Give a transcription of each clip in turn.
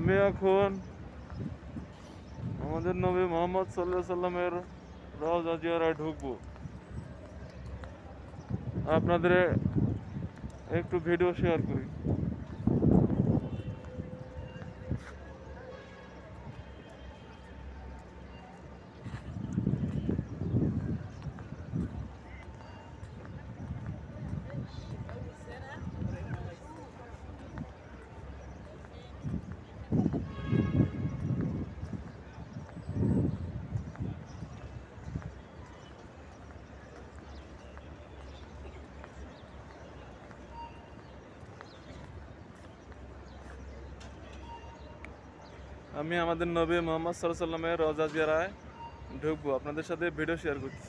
আমি এখন আমাদের নবী মোহাম্মদ সাল্লাহ সাল্লামের রওজা জিয়ারায় ঢুকবো। আপনাদের একটু ভিডিও শেয়ার করি। আমি আমাদের নবী মোহাম্মদ সাল্লামের রওজা জিয়ারায় ঢুকবো। আপনাদের সাথে ভিডিও শেয়ার করছি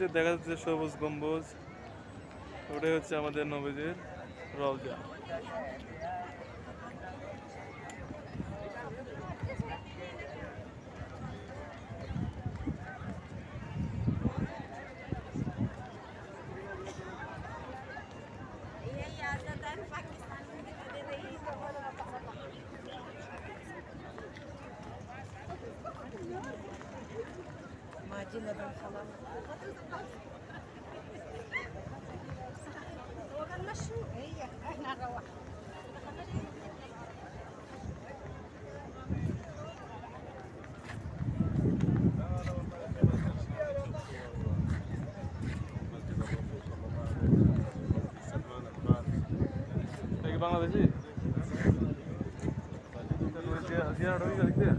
যে দেখা যাচ্ছে সবুজ গম্বুজ ওটাই হচ্ছে আমাদের নবীজির রওজা। ديال مدام خلاص وغنمشيو هي إحنا نروح Bangladeş'i. Ziyaret edecekler.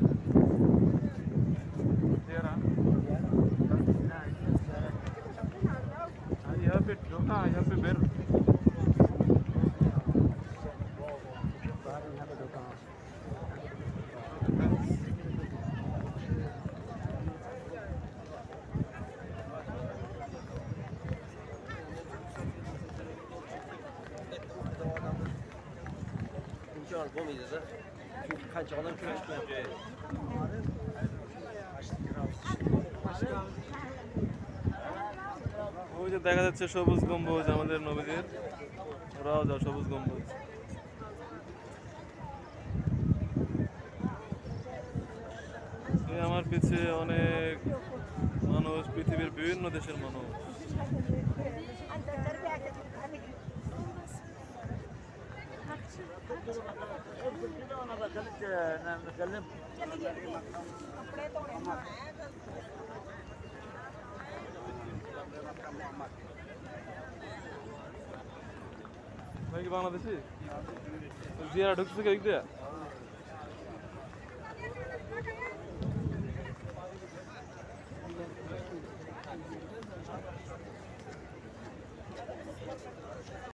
দেখা যাচ্ছে সবুজ গম্বুজ আমাদের নবীদের রওজা সবুজ গম্বুজ আমার পিছে অনেক মানুষ, পৃথিবীর বিভিন্ন দেশের মানুষ। বাংলাদেশি জিয়ারা ঢুকছে কি দিক দিয়ে